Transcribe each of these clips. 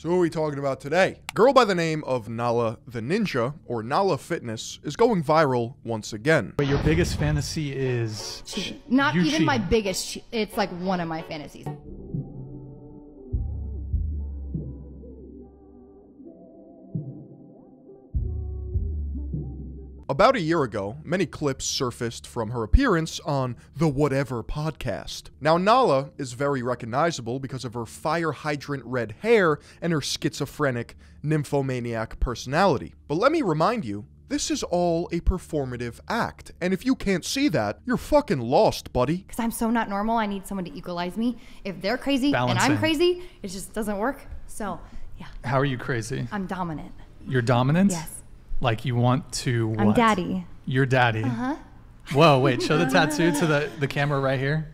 So who are we talking about today? Girl by the name of Nala the Ninja, or Nala Fitness, is going viral once again. But your biggest fantasy is Cheating. Not you even my biggest. It's like one of my fantasies. About a year ago, many clips surfaced from her appearance on the Whatever podcast. Now, Nala is very recognizable because of her fire hydrant red hair and her schizophrenic, nymphomaniac personality. But let me remind you, this is all a performative act. And if you can't see that, you're fucking lost, buddy. Because I'm so not normal, I need someone to equalize me. If they're crazy and Balancing. I'm crazy, it just doesn't work. So, yeah, How are you crazy? I'm dominant. You're dominant? Yes. Like you want to what? I'm daddy. You're daddy. Uh-huh. Whoa, wait, show the tattoo to the, the camera right here.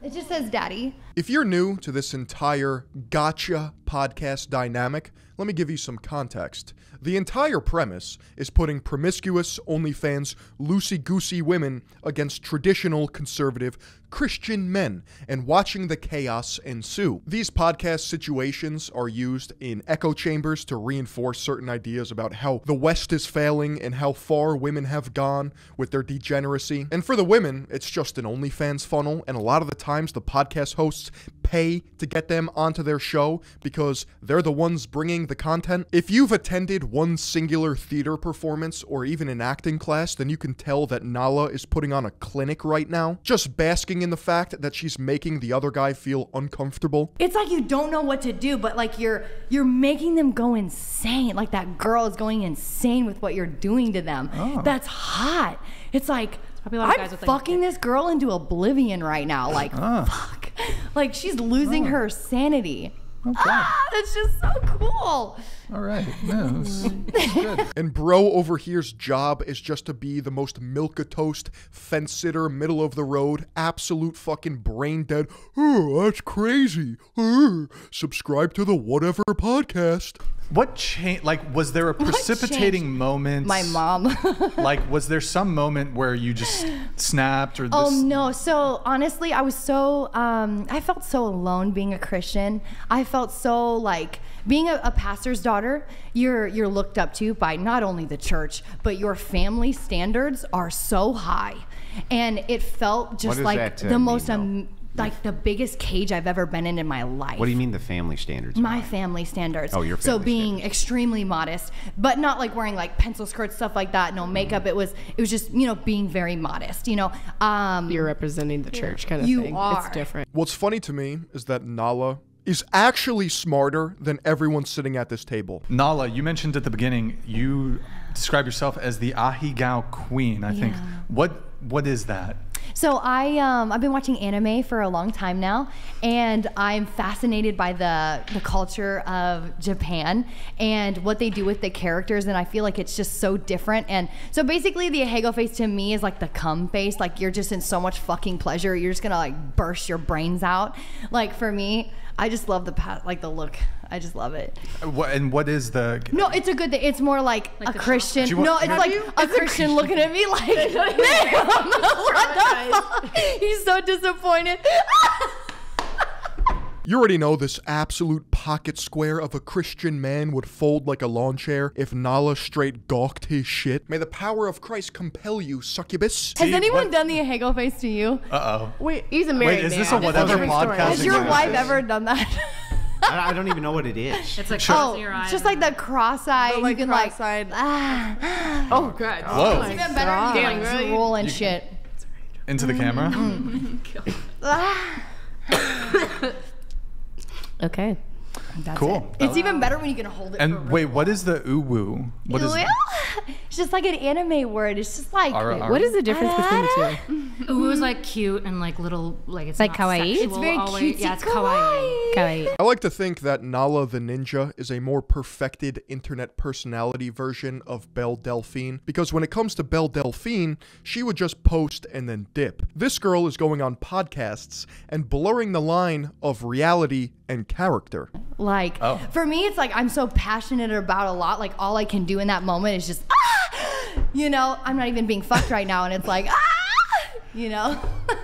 It just says daddy. If you're new to this entire gotcha podcast dynamic, let me give you some context. The entire premise is putting promiscuous, OnlyFans, loosey goosey women against traditional conservative Christian men and watching the chaos ensue. These podcast situations are used in echo chambers to reinforce certain ideas about how the West is failing and how far women have gone with their degeneracy. And for the women, it's just an OnlyFans funnel, and a lot of the times the podcast hosts pay to get them onto their show because they're the ones bringing the content. If you've attended one singular theater performance or even an acting class, then you can tell that Nala is putting on a clinic right now, just basking in the fact that she's making the other guy feel uncomfortable. It's like you don't know what to do, but like you're you're making them go insane. Like that girl is going insane with what you're doing to them. Oh. That's hot. It's like Probably a lot of I'm guys with, like, fucking this girl into oblivion right now. Like fuck. Like she's losing her sanity. Ah, that's just so cool. All right. Yeah, that's, that's good. And bro over here's job is just to be the most milk a toast, fence sitter, middle of the road, absolute fucking brain dead. Oh, that's crazy. Uh, subscribe to the whatever podcast. What change? Like, was there a precipitating moment? My mom. like, was there some moment where you just snapped or this? Oh no! So honestly, I was so um, I felt so alone being a Christian. I felt so like being a, a pastor's daughter. You're you're looked up to by not only the church, but your family standards are so high, and it felt just like that, uh, the most though? Like the biggest cage I've ever been in in my life. What do you mean the family standards? My high? family standards. Oh, your family So being standards. extremely modest, but not like wearing like pencil skirts, stuff like that. No makeup. It was it was just you know being very modest. You know. Um, You're representing the church kind of You thing. are. It's different. What's funny to me is that Nala is actually smarter than everyone sitting at this table. Nala, you mentioned at the beginning you describe yourself as the Ahegao Queen. I think. What What is that? So I um, I've been watching anime for a long time now, and I'm fascinated by the the culture of Japan and what they do with the characters, and I feel like it's just so different. And so basically, the Ahegao face to me is like the cum face. Like you're just in so much fucking pleasure, you're just gonna like burst your brains out. Like for me, I just love the pa- like the look. I just love it. What and what is the? No, it's a good thing. It's more like, a Christian. Want- no, it's like a it's a Christian looking at me like, damn, what the fuck? He's so disappointed. You already know this absolute pocket square of a Christian man would fold like a lawn chair if Nala straight gawked his shit. May the power of Christ compel you, succubus. Has See, anyone what- done the Hegel face to you? Uh oh. Wait, he's a married Wait, is man. this a It's whatever different story. podcast? Has your Ahegao wife ever done that? I, I don't even know what it is. It's like oh, closing your eyes. just like the cross-eyed. The, you like, can cross-eyed- ah, Oh god. Whoa. it's even better when you Damn, like really? drool and shit. Into the camera. Ah. Okay. That's Cool. it. It's even better when you can hold it. for And wait, what is the uwu? What is? Well, it's just like an anime word. It's just like Are- are- What is the difference between the two? Ooh is like cute and like little like it's Like not kawaii? sexual It's very cute. Yeah, it's kawaii. Kawaii. I like to think that Nala the Ninja is a more perfected internet personality version of Belle Delphine because when it comes to Belle Delphine, she would just post and then dip. This girl is going on podcasts and blurring the line of reality and character. Like Oh. for me, it's like I'm so passionate about a lot. Like all I can do in that moment is just ah, you know. I'm not even being fucked right now, and it's like ah, you know.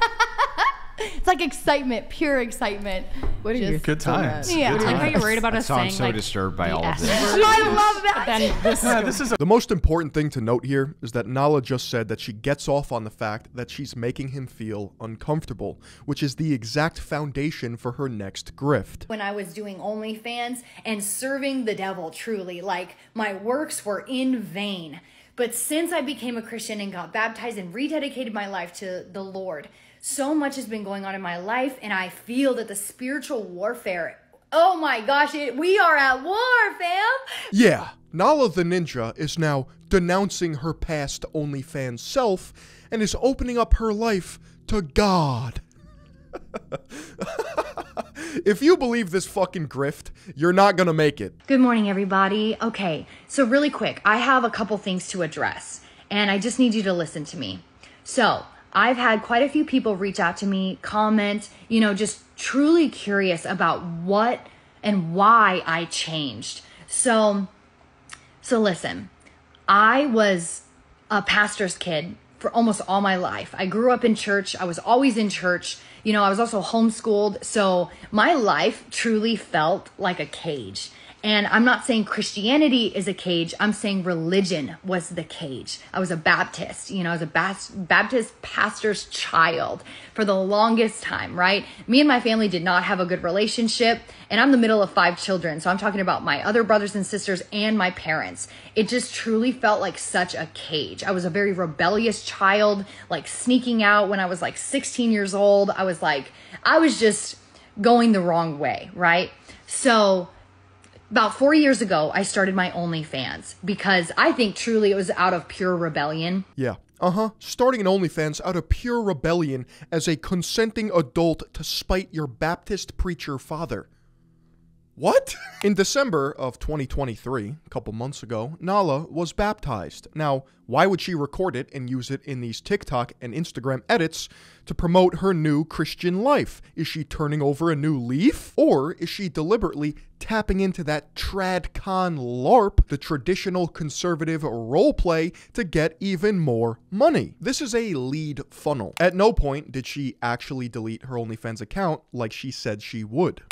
it's like excitement, pure excitement. What are your Good times. Yeah. Good I like how times. you're worried about us So I'm so like disturbed by all of this. I love that. Then this Yeah, this is a The most important thing to note here is that Nala just said that she gets off on the fact that she's making him feel uncomfortable, which is the exact foundation for her next grift. when I was doing OnlyFans and serving the devil truly. Like my works were in vain. But since I became a Christian and got baptized and rededicated my life to the Lord, so much has been going on in my life, and I feel that the spiritual warfare. Oh my gosh, it, we are at war, fam! Yeah, Nala the Ninja is now denouncing her past OnlyFans self and is opening up her life to God. if you believe this fucking grift, you're not gonna make it. Good morning, everybody. Okay, so really quick, I have a couple things to address, and I just need you to listen to me. So, I've had quite a few people reach out to me, comment, you know, just truly curious about what and why I changed. So, so listen, I was a pastor's kid for almost all my life. I grew up in church. I was always in church. You know, I was also homeschooled. So my life truly felt like a cage. And I'm not saying Christianity is a cage. I'm saying religion was the cage. I was a Baptist, you know, I was a Baptist pastor's child for the longest time, right? Me and my family did not have a good relationship. And I'm the middle of five children. So I'm talking about my other brothers and sisters and my parents. It just truly felt like such a cage. I was a very rebellious child, like sneaking out when I was like 16 years old. I was like, I was just going the wrong way, right? So, about four years ago, I started my OnlyFans because I think truly it was out of pure rebellion. Yeah. Uh huh. Starting an OnlyFans out of pure rebellion as a consenting adult to spite your Baptist preacher father. What? In December of 2023, a couple months ago, Nala was baptized. Now, why would she record it and use it in these TikTok and Instagram edits to promote her new Christian life? Is she turning over a new leaf? Or is she deliberately tapping into that tradcon LARP, the traditional conservative roleplay, to get even more money? This is a lead funnel. At no point did she actually delete her OnlyFans account like she said she would.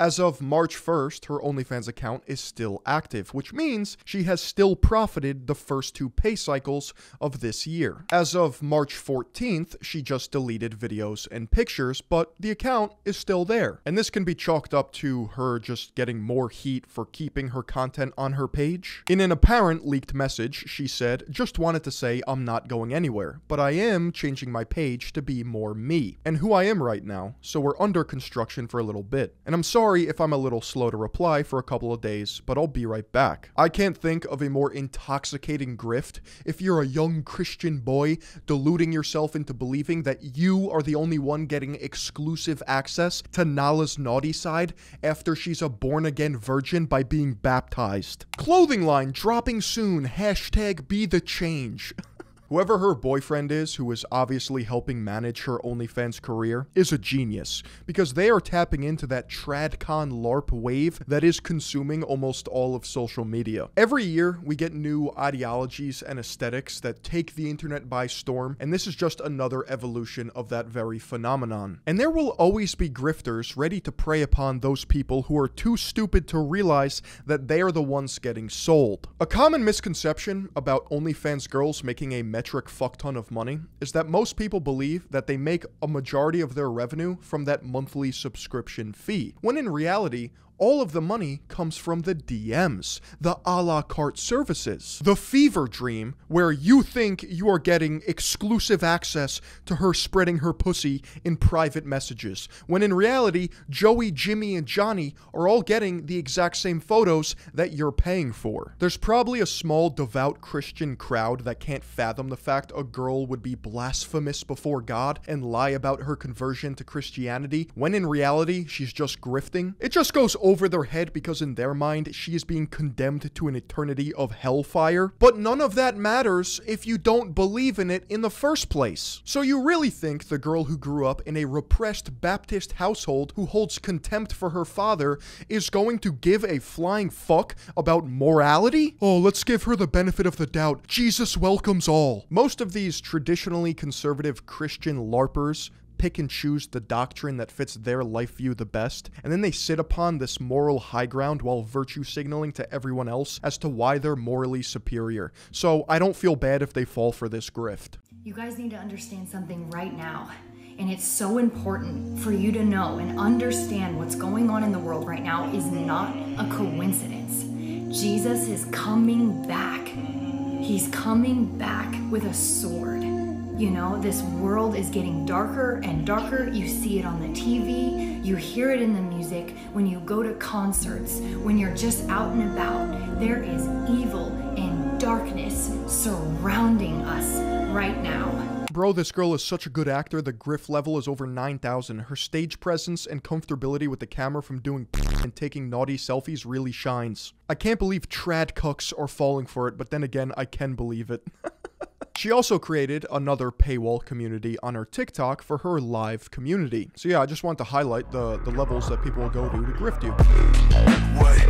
As of March 1st, her OnlyFans account is still active, which means she has still profited the first two pay cycles of this year. As of March 14th, she just deleted videos and pictures, but the account is still there. And this can be chalked up to her just getting more heat for keeping her content on her page. In an apparent leaked message, she said, Just wanted to say I'm not going anywhere, but I am changing my page to be more me and who I am right now, so we're under construction for a little bit. And I'm sorry if I'm a little slow to reply for a couple of days, but I'll be right back. I can't think of a more intoxicating grift if you're a young Christian boy deluding yourself into believing that you are the only one getting exclusive access to Nala's naughty side after she's a born again virgin by being baptized. Clothing line dropping soon. Hashtag be the change. Whoever her boyfriend is, who is obviously helping manage her OnlyFans career, is a genius because they are tapping into that TradCon LARP wave that is consuming almost all of social media. Every year, we get new ideologies and aesthetics that take the internet by storm, and this is just another evolution of that very phenomenon. And there will always be grifters ready to prey upon those people who are too stupid to realize that they are the ones getting sold. A common misconception about OnlyFans girls making a metric fuckton of money is that most people believe that they make a majority of their revenue from that monthly subscription fee, when in reality, all of the money comes from the DMs, the a la carte services, the fever dream where you think you are getting exclusive access to her spreading her pussy in private messages, when in reality, Joey, Jimmy, and Johnny are all getting the exact same photos that you're paying for. There's probably a small devout Christian crowd that can't fathom the fact a girl would be blasphemous before God and lie about her conversion to Christianity, when in reality, she's just grifting. It just goes over their head because in their mind she is being condemned to an eternity of hellfire. But none of that matters if you don't believe in it in the first place. So you really think the girl who grew up in a repressed Baptist household who holds contempt for her father is going to give a flying fuck about morality? Oh, let's give her the benefit of the doubt. Jesus welcomes all. Most of these traditionally conservative Christian LARPers pick and choose the doctrine that fits their life view the best, and then they sit upon this moral high ground while virtue signaling to everyone else as to why they're morally superior. So I don't feel bad if they fall for this grift. You guys need to understand something right now. And it's so important for you to know and understand what's going on in the world right now is not a coincidence. Jesus is coming back. He's coming back with a sword. You know, this world is getting darker and darker. You see it on the TV, you hear it in the music, when you go to concerts, when you're just out and about. There is evil and darkness surrounding us right now. Bro, this girl is such a good actor. The griff level is over 9,000. Her stage presence and comfortability with the camera from doing and taking naughty selfies really shines. I can't believe trad cucks are falling for it, but then again, I can believe it. She also created another paywall community on her TikTok for her live community. So yeah, I just want to highlight the, the levels that people will go to to grift you. Wait,